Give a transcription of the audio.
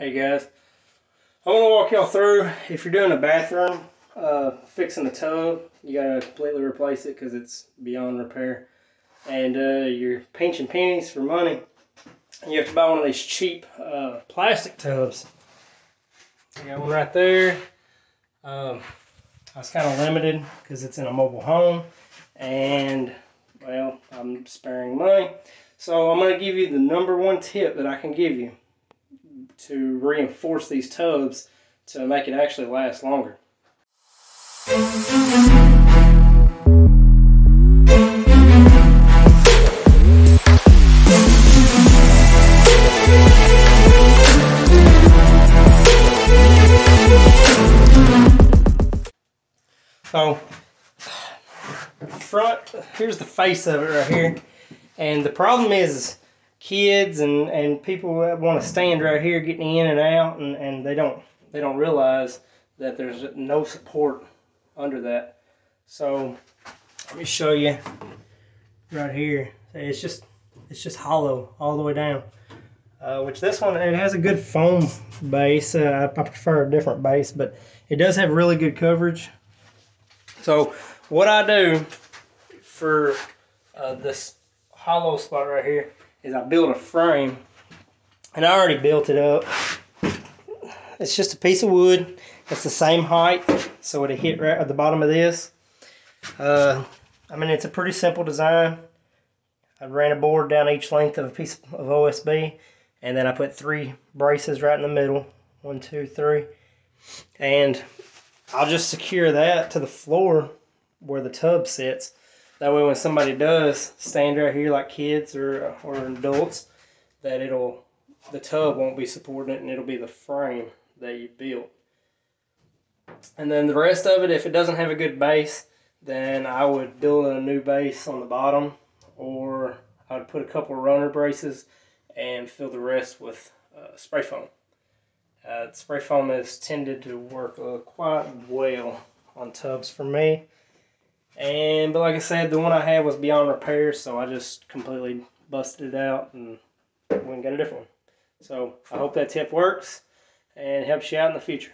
Hey guys, I want to walk y'all through if you're doing a bathroom, uh, fixing the tub, you gotta completely replace it because it's beyond repair, and uh, you're pinching pennies for money. You have to buy one of these cheap uh, plastic tubs. I got one right there. Um, I was kind of limited because it's in a mobile home, and well, I'm sparing money. So I'm to give you the number one tip that I can give you to reinforce these tubs to make it actually last longer. So, front, here's the face of it right here. And the problem is kids and, and people want to stand right here getting in and out and, and they don't they don't realize that there's no support under that. So let me show you right here. It's just it's just hollow all the way down. Uh, which this one it has a good foam base. Uh, I prefer a different base, but it does have really good coverage. So what I do for uh, this hollow spot right here is I build a frame and I already built it up. It's just a piece of wood. It's the same height, so it'll hit right at the bottom of this. Uh, I mean, it's a pretty simple design. I ran a board down each length of a piece of OSB, and then I put three braces right in the middle. One, two, three. And I'll just secure that to the floor where the tub sits. That way, when somebody does stand right here, like kids or or adults, that it'll the tub won't be supporting it, and it'll be the frame that you built. And then the rest of it, if it doesn't have a good base, then I would build a new base on the bottom, or I would put a couple runner braces and fill the rest with uh, spray foam. Uh, spray foam has tended to work uh, quite well on tubs for me. And but like I said, the one I had was beyond repair, so I just completely busted it out and went and got a different one. So I hope that tip works and helps you out in the future.